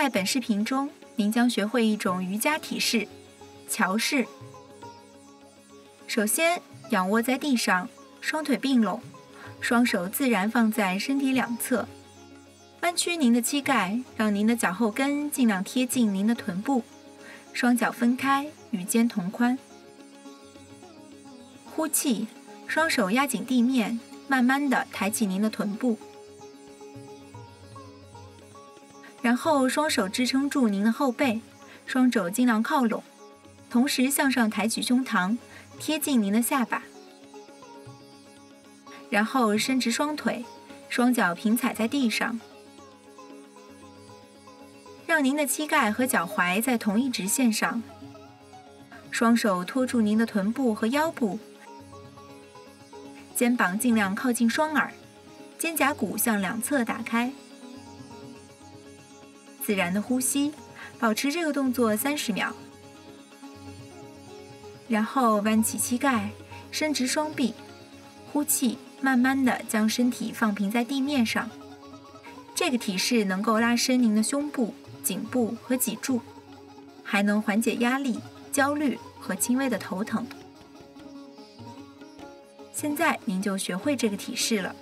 在本视频中，您将学会一种瑜伽体式——桥式。首先，仰卧在地上，双腿并拢，双手自然放在身体两侧，弯曲您的膝盖，让您的脚后跟尽量贴近您的臀部，双脚分开，与肩同宽。呼气，双手压紧地面，慢慢的抬起您的臀部。然后双手支撑住您的后背，双肘尽量靠拢，同时向上抬起胸膛，贴近您的下巴。然后伸直双腿，双脚平踩在地上，让您的膝盖和脚踝在同一直线上。双手托住您的臀部和腰部，肩膀尽量靠近双耳，肩胛骨向两侧打开。自然的呼吸，保持这个动作三十秒，然后弯起膝盖，伸直双臂，呼气，慢慢的将身体放平在地面上。这个体式能够拉伸您的胸部、颈部和脊柱，还能缓解压力、焦虑和轻微的头疼。现在您就学会这个体式了。